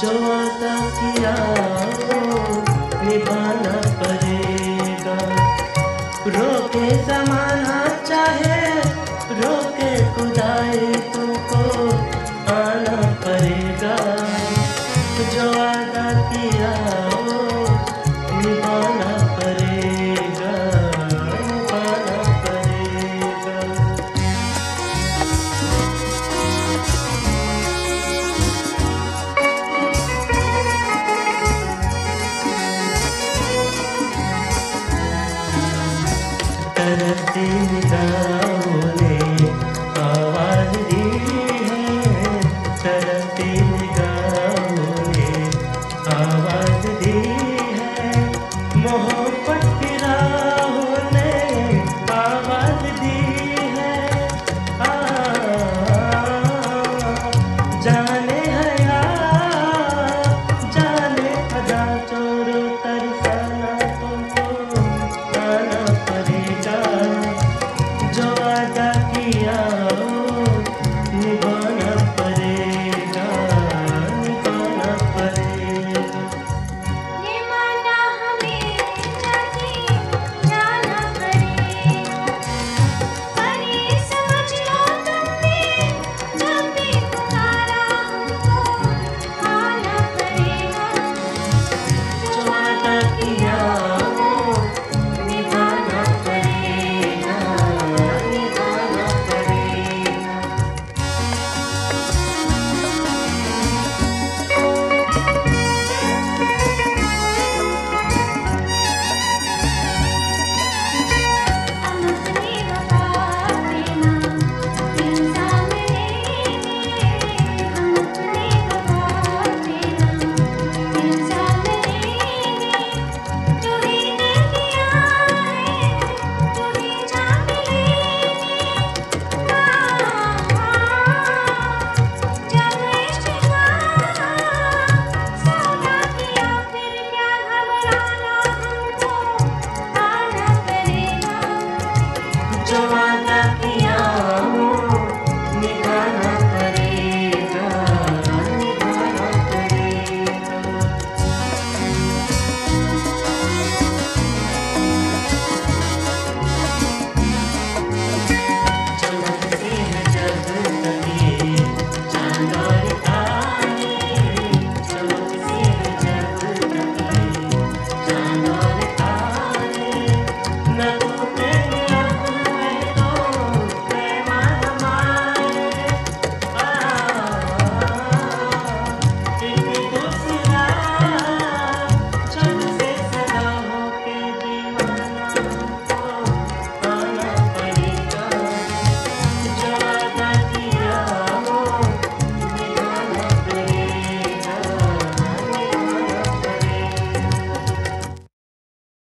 जो अदा किया वो निभाना पड़ेगा। रोके समा